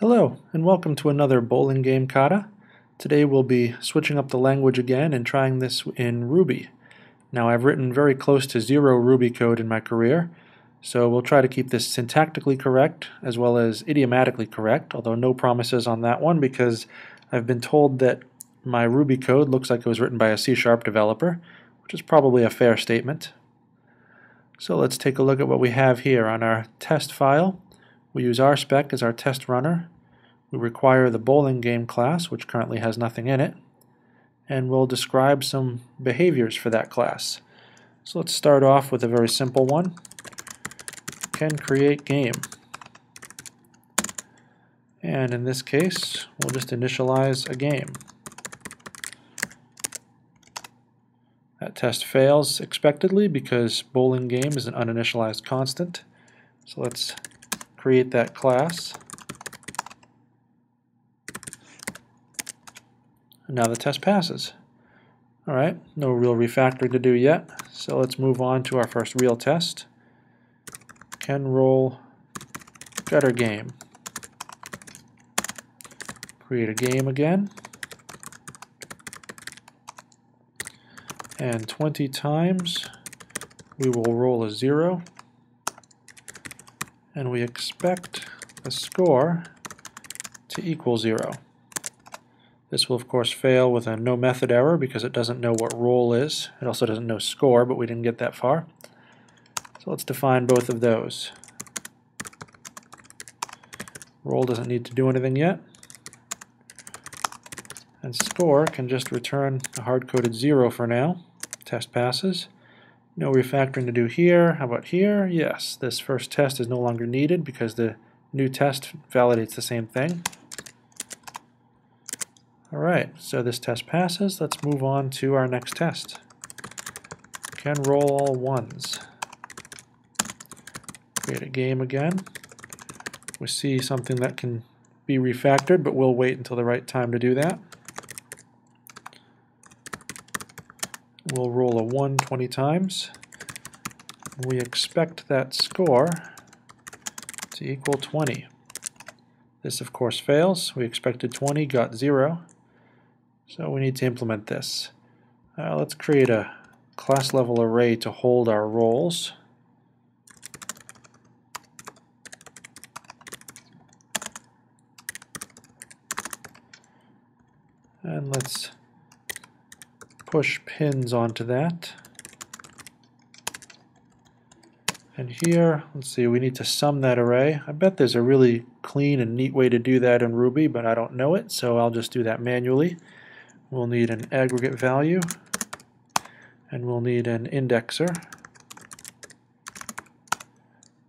Hello, and welcome to another bowling game kata. Today we'll be switching up the language again and trying this in Ruby. Now I've written very close to zero Ruby code in my career, so we'll try to keep this syntactically correct as well as idiomatically correct, although no promises on that one because I've been told that my Ruby code looks like it was written by a C-sharp developer, which is probably a fair statement. So let's take a look at what we have here on our test file. We use RSpec as our test runner. We require the bowling game class, which currently has nothing in it. And we'll describe some behaviors for that class. So let's start off with a very simple one. Can create game. And in this case, we'll just initialize a game. That test fails expectedly because bowling game is an uninitialized constant. So let's create that class. And now the test passes. Alright, no real refactoring to do yet, so let's move on to our first real test. Can roll gutter game. Create a game again. And 20 times we will roll a 0 and we expect the score to equal 0. This will of course fail with a no method error because it doesn't know what roll is. It also doesn't know score, but we didn't get that far. So let's define both of those. Roll doesn't need to do anything yet. And score can just return a hard-coded 0 for now. Test passes. No refactoring to do here. How about here? Yes, this first test is no longer needed because the new test validates the same thing. Alright, so this test passes. Let's move on to our next test. Can roll all ones. Create a game again. We see something that can be refactored, but we'll wait until the right time to do that. We'll roll a 1 20 times. We expect that score to equal 20. This, of course, fails. We expected 20, got 0. So we need to implement this. Uh, let's create a class level array to hold our rolls. And let's push pins onto that. And here, let's see, we need to sum that array. I bet there's a really clean and neat way to do that in Ruby, but I don't know it, so I'll just do that manually. We'll need an aggregate value, and we'll need an indexer.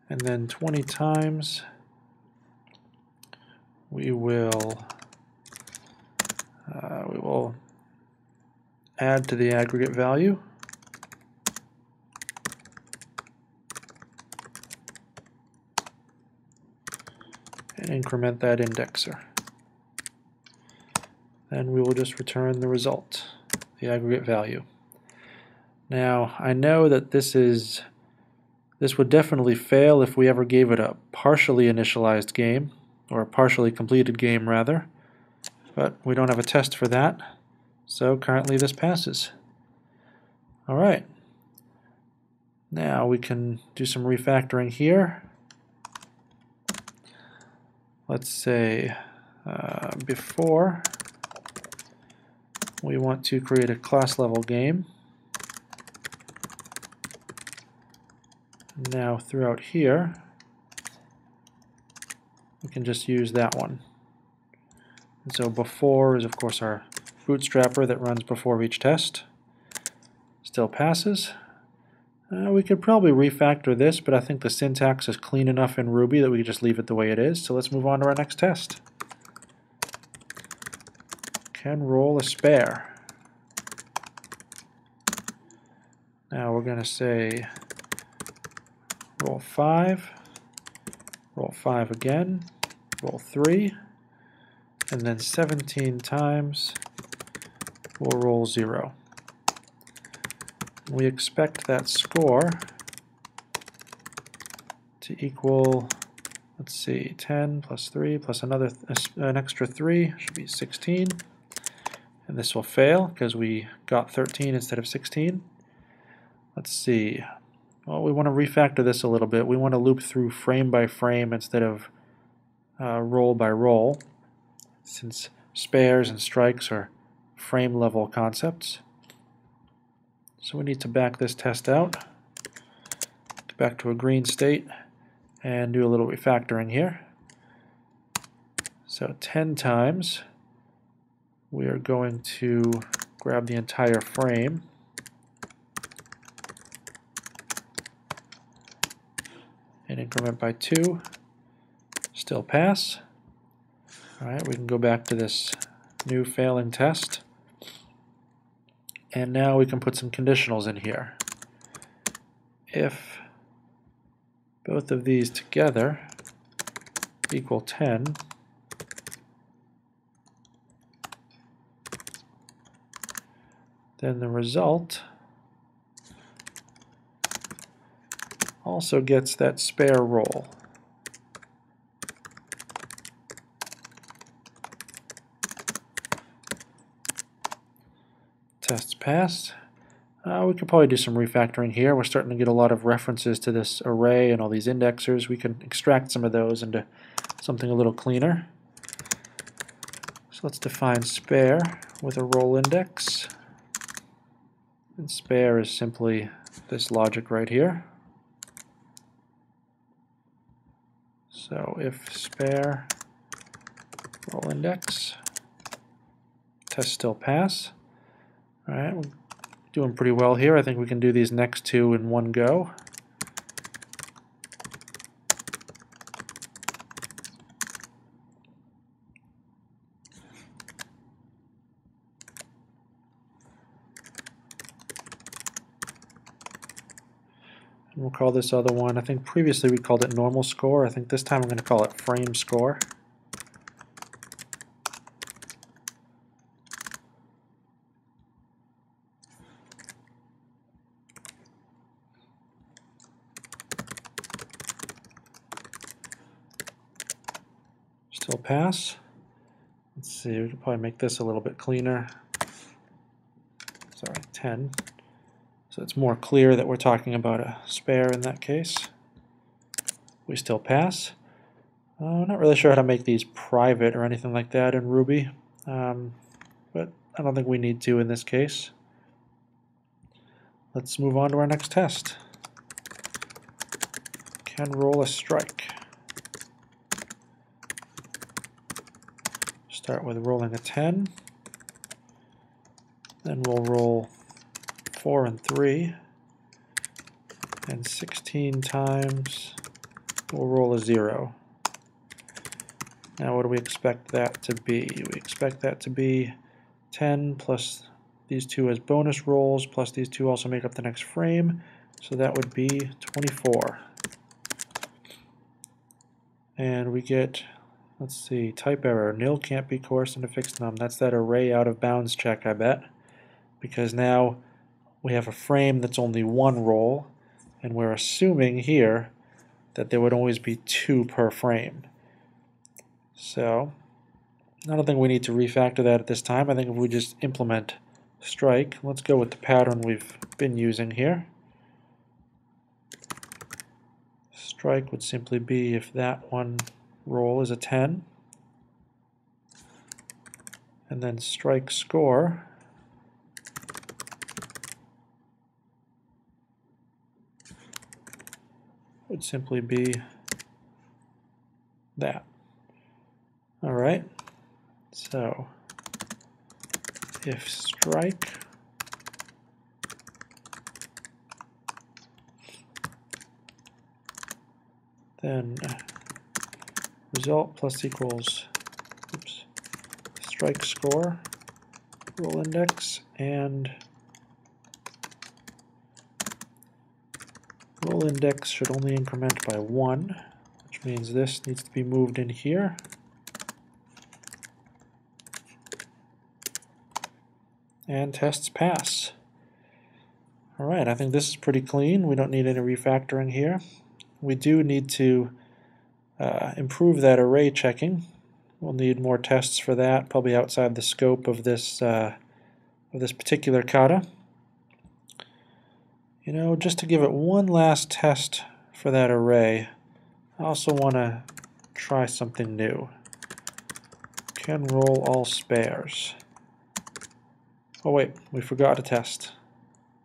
And then 20 times, we will uh, we will add to the aggregate value. and increment that indexer. Then we will just return the result, the aggregate value. Now, I know that this is this would definitely fail if we ever gave it a partially initialized game, or a partially completed game rather, but we don't have a test for that. So currently this passes. All right. Now we can do some refactoring here. Let's say uh, before we want to create a class level game. Now throughout here, we can just use that one. And so before is of course our bootstrapper that runs before each test. Still passes. Uh, we could probably refactor this, but I think the syntax is clean enough in Ruby that we just leave it the way it is. So let's move on to our next test. Can roll a spare. Now we're going to say roll 5, roll 5 again, roll 3, and then 17 times we'll roll 0. We expect that score to equal let's see, 10 plus 3 plus another uh, an extra 3 should be 16. And this will fail because we got 13 instead of 16. Let's see. Well, we want to refactor this a little bit. We want to loop through frame by frame instead of uh, roll by roll, since spares and strikes are frame level concepts. So we need to back this test out, get back to a green state, and do a little refactoring here. So 10 times, we are going to grab the entire frame, and increment by 2, still pass. Alright, we can go back to this new failing test. And now we can put some conditionals in here. If both of these together equal 10, then the result also gets that spare roll. Tests passed. Uh, we could probably do some refactoring here. We're starting to get a lot of references to this array and all these indexers. We can extract some of those into something a little cleaner. So let's define spare with a roll index. And spare is simply this logic right here. So if spare roll index, test still pass. All right, we're doing pretty well here. I think we can do these next two in one go. We'll call this other one, I think previously we called it normal score. I think this time I'm going to call it frame score. Still pass. Let's see, we could probably make this a little bit cleaner. Sorry, 10. So it's more clear that we're talking about a spare in that case. We still pass. I'm uh, not really sure how to make these private or anything like that in Ruby, um, but I don't think we need to in this case. Let's move on to our next test. Can roll a strike. Start with rolling a 10. Then we'll roll 4 and 3. And 16 times we'll roll a 0. Now what do we expect that to be? We expect that to be 10 plus these two as bonus rolls, plus these two also make up the next frame. So that would be 24. And we get Let's see, type error. Nil can't be coerced into Fixnum. That's that array out of bounds check, I bet. Because now we have a frame that's only one roll, and we're assuming here that there would always be two per frame. So, I don't think we need to refactor that at this time. I think if we just implement strike, let's go with the pattern we've been using here. Strike would simply be if that one roll is a 10. And then strike score would simply be that. All right, so if strike then result plus equals oops, strike score, roll index, and roll index should only increment by 1, which means this needs to be moved in here. And tests pass. Alright, I think this is pretty clean. We don't need any refactoring here. We do need to uh, improve that array checking. We'll need more tests for that, probably outside the scope of this uh, of this particular kata. You know, just to give it one last test for that array, I also want to try something new. Can roll all spares. Oh wait, we forgot a test.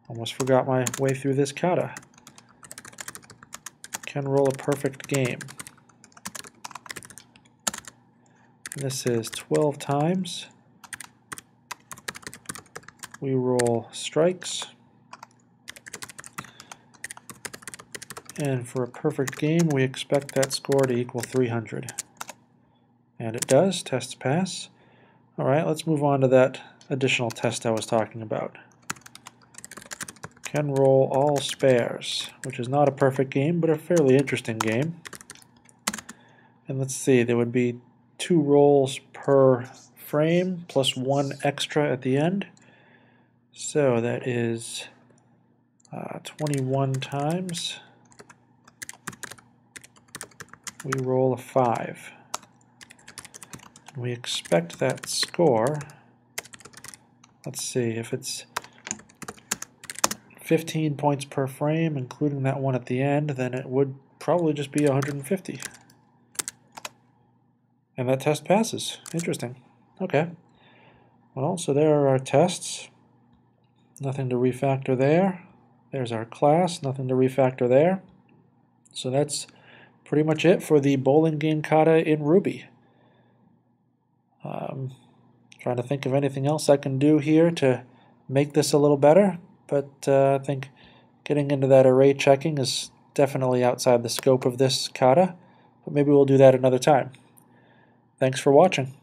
Almost forgot my way through this kata. Can roll a perfect game. This is 12 times. We roll strikes. And for a perfect game, we expect that score to equal 300. And it does, tests pass. All right, let's move on to that additional test I was talking about. Can roll all spares, which is not a perfect game, but a fairly interesting game. And let's see, there would be two rolls per frame plus one extra at the end. So that is uh, 21 times. We roll a 5. We expect that score, let's see, if it's 15 points per frame, including that one at the end, then it would probably just be 150. And that test passes. Interesting. Okay. Well, so there are our tests. Nothing to refactor there. There's our class. Nothing to refactor there. So that's pretty much it for the bowling game kata in Ruby. Um, trying to think of anything else I can do here to make this a little better, but uh, I think getting into that array checking is definitely outside the scope of this kata, but maybe we'll do that another time. Thanks for watching.